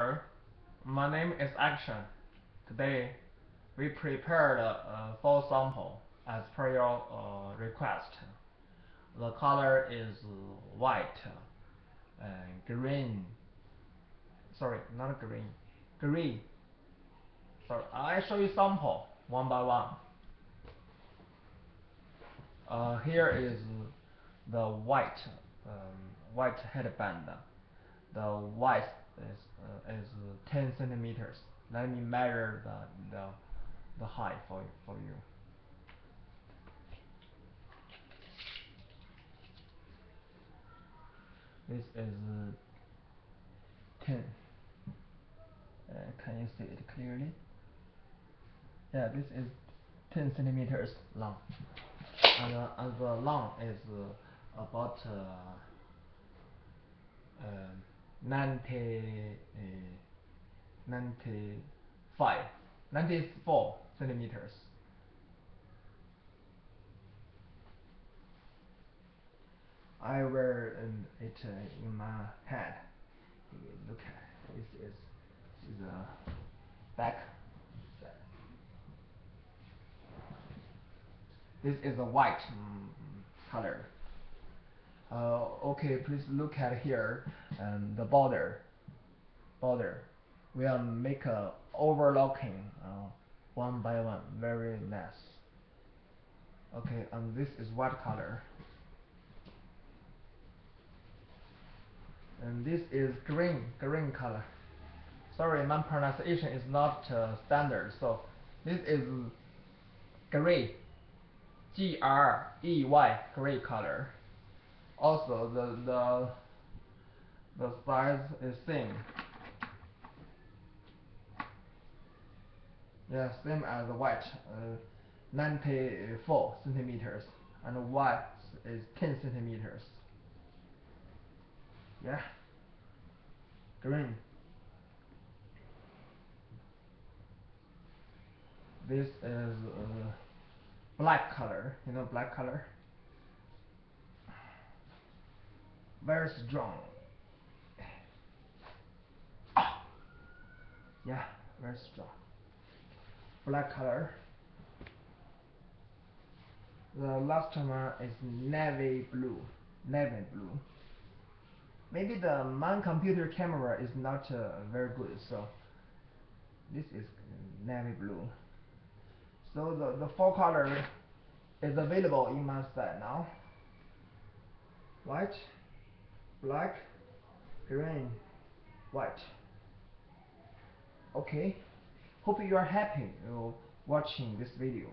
Hello, My name is Action. Today, we prepared a, a full sample as per your uh, request. The color is white and green. Sorry, not green. Green. Sorry, I show you sample one by one. Uh, here is the white um, white headband. The white is uh, is 10 centimeters. Let me measure the the the height for for you. This is 10. Uh, can you see it clearly? Yeah, this is 10 centimeters long, and, uh, and the long is uh, about uh, uh, 90 uh, 95 94 centimeters. I wear um, it uh, in my head. Look at this is a back. This is a white mm, color. Uh, okay, please look at here and the border. Border. We'll make a overlocking uh, one by one. Very nice. Okay, and this is white color. and this is green green color sorry my pronunciation is not uh, standard so this is gray G R E Y gray color also the the the size is same. Yeah same as the white uh, 94 centimeters and white is 10 centimeters. Yeah. Green. This is uh, black color you know black color very strong yeah very strong black color. The last one is navy blue navy blue. Maybe the my computer camera is not uh, very good so this is navy blue. So the the four color is available in my set now. White black green white. Okay. Hope you are happy uh, watching this video